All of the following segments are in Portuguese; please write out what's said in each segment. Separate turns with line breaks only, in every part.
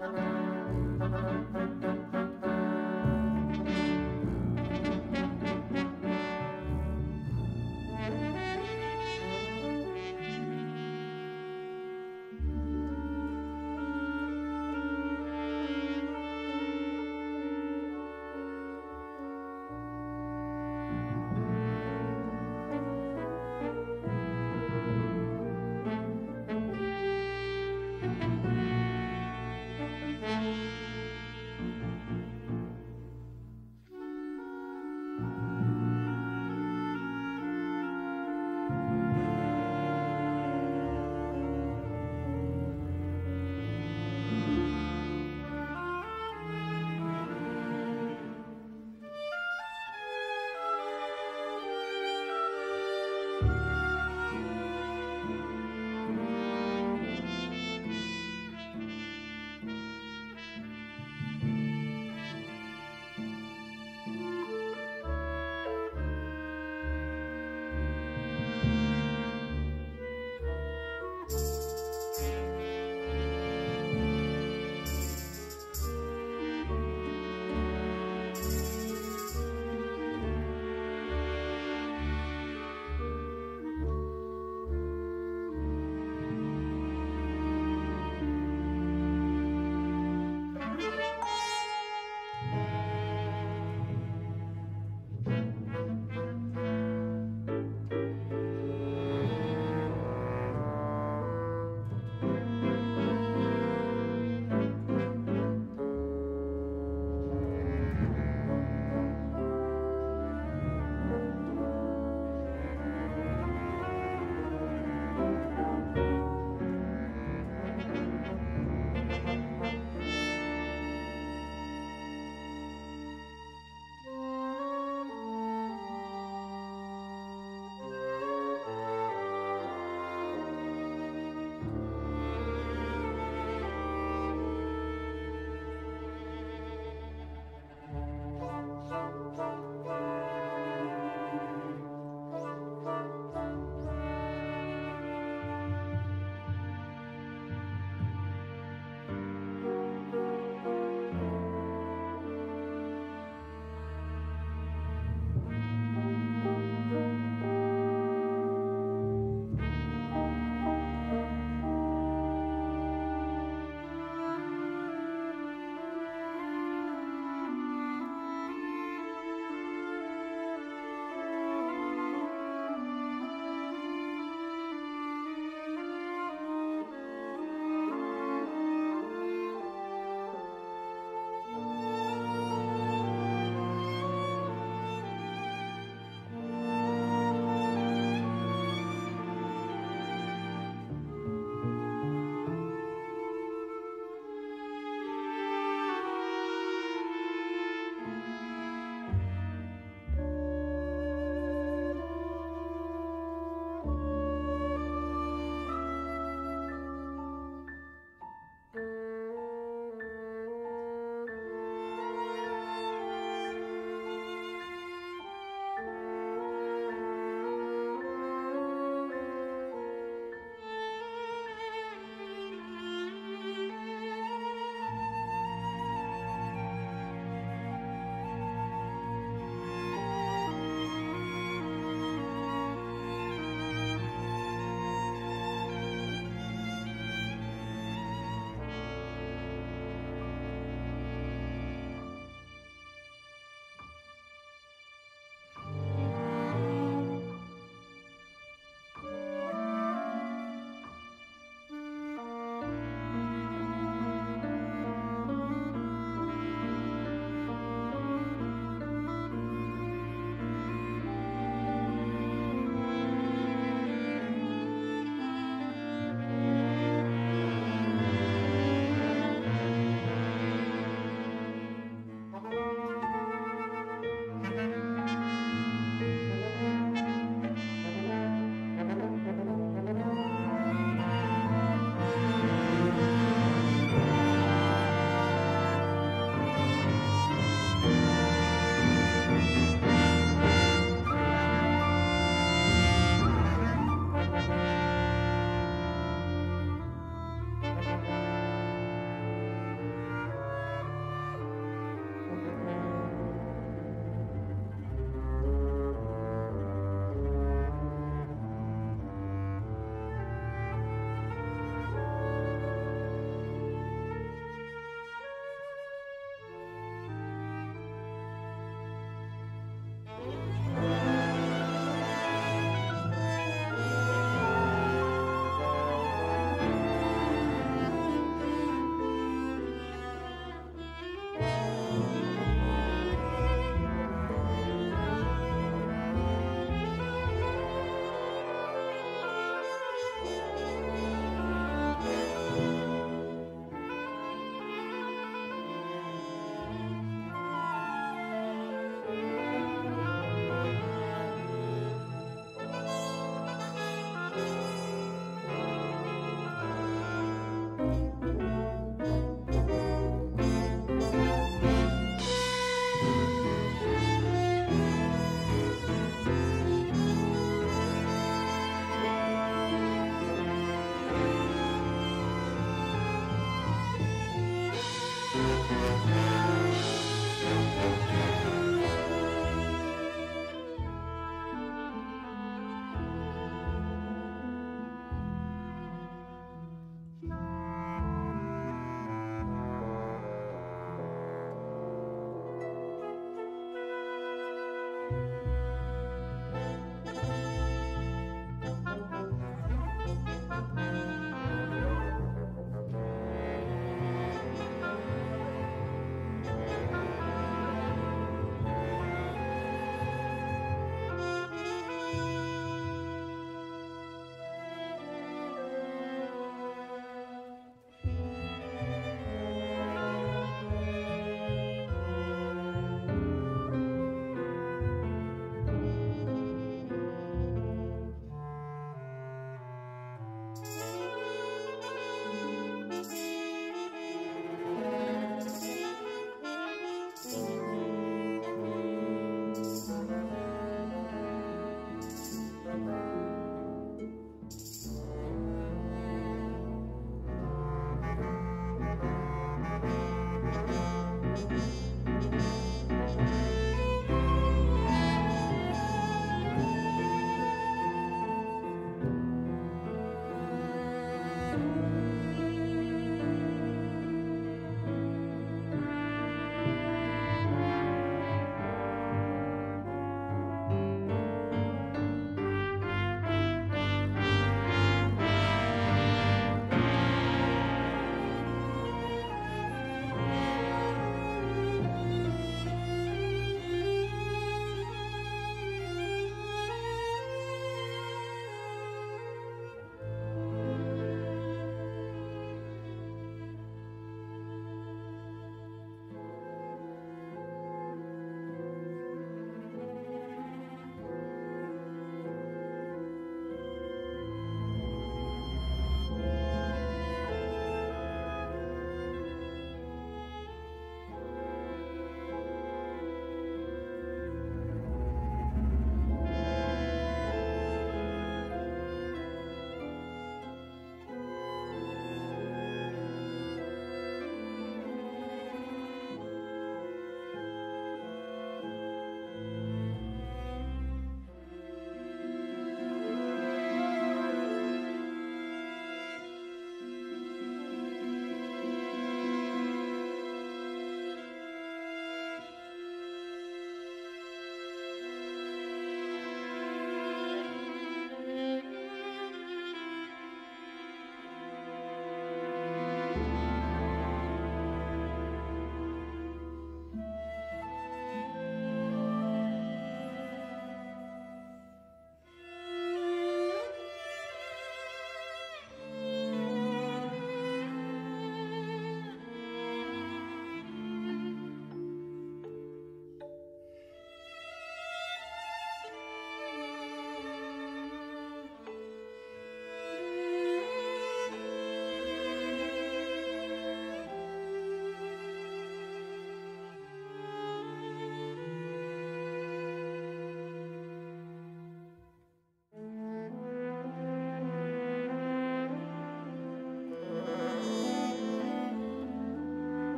thank you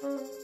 Música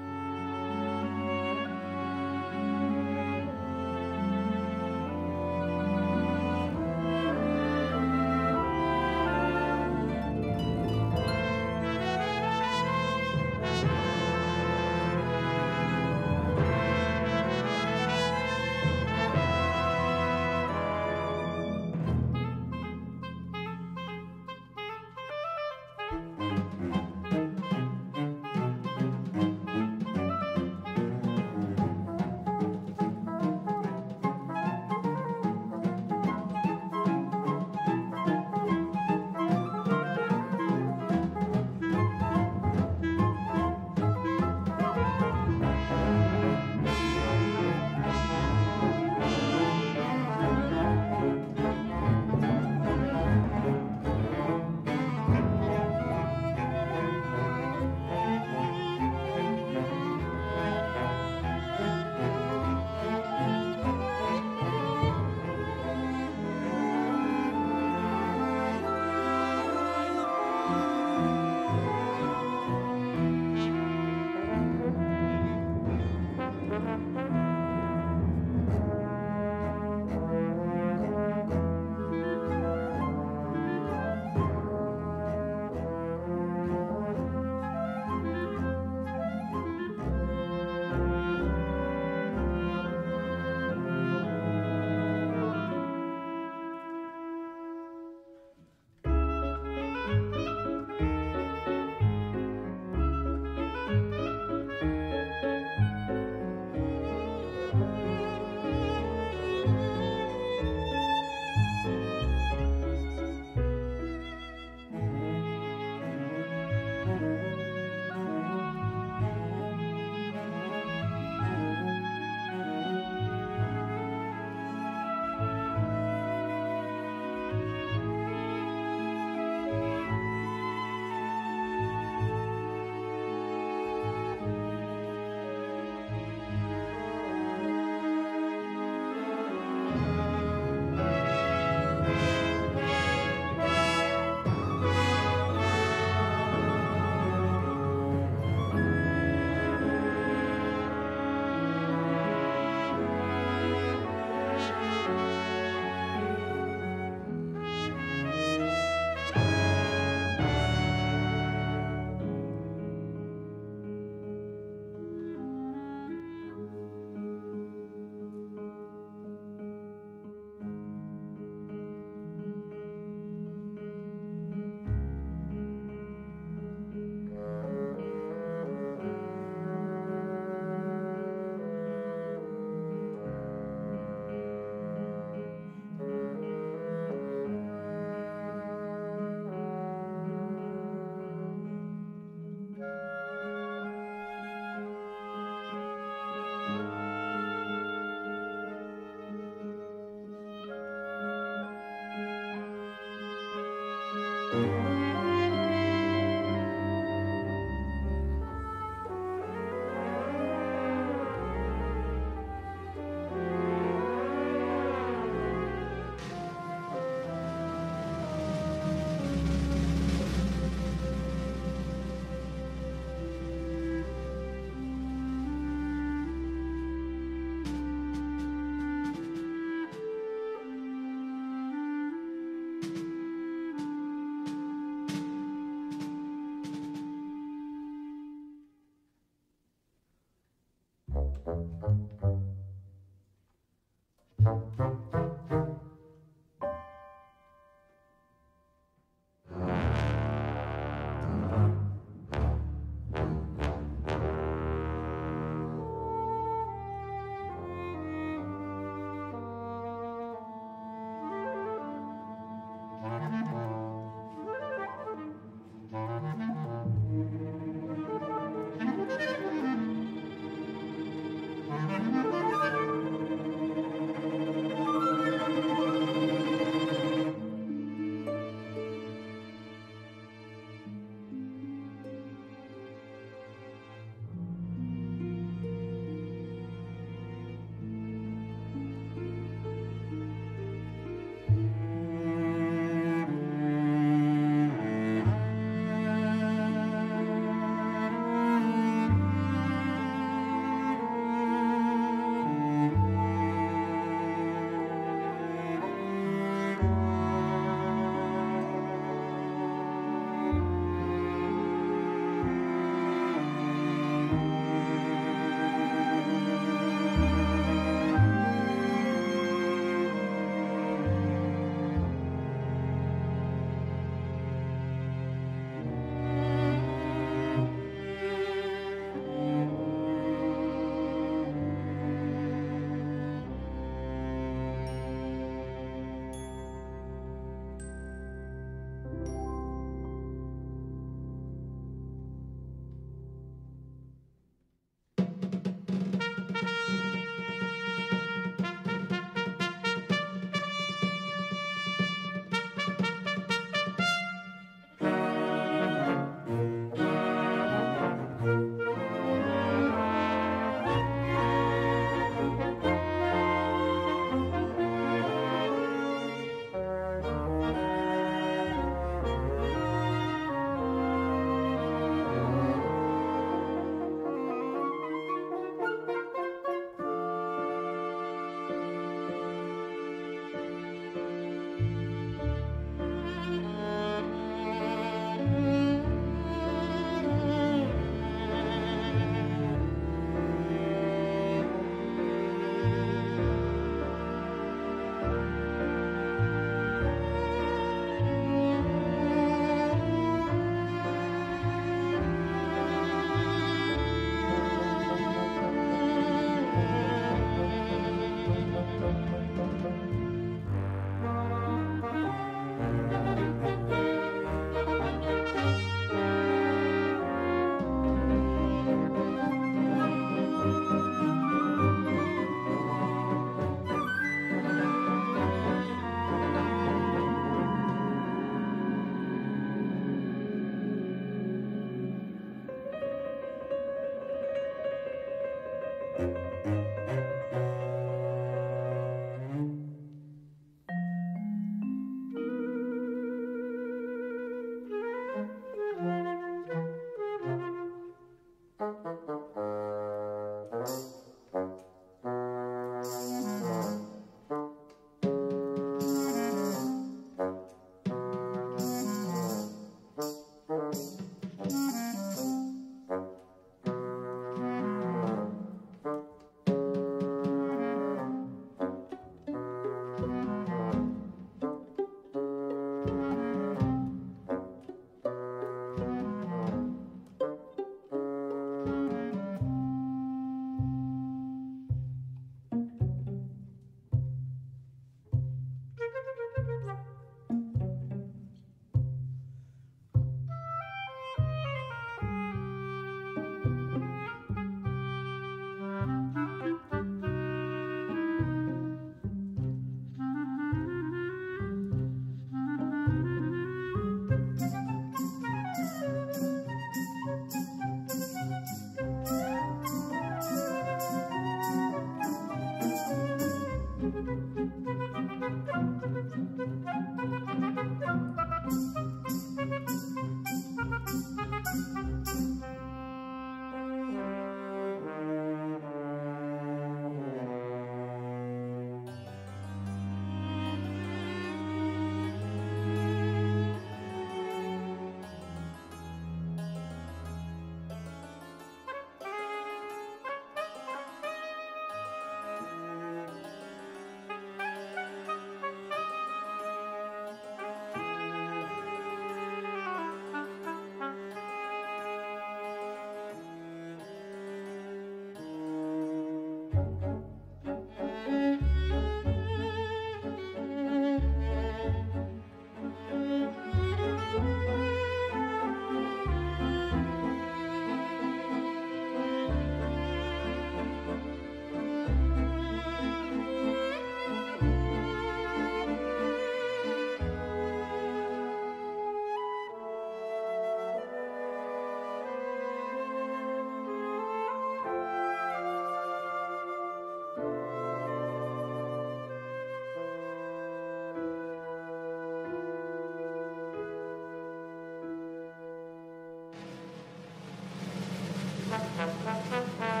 Música